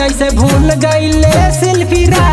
जैसे भूल गई ले सेल्फी रा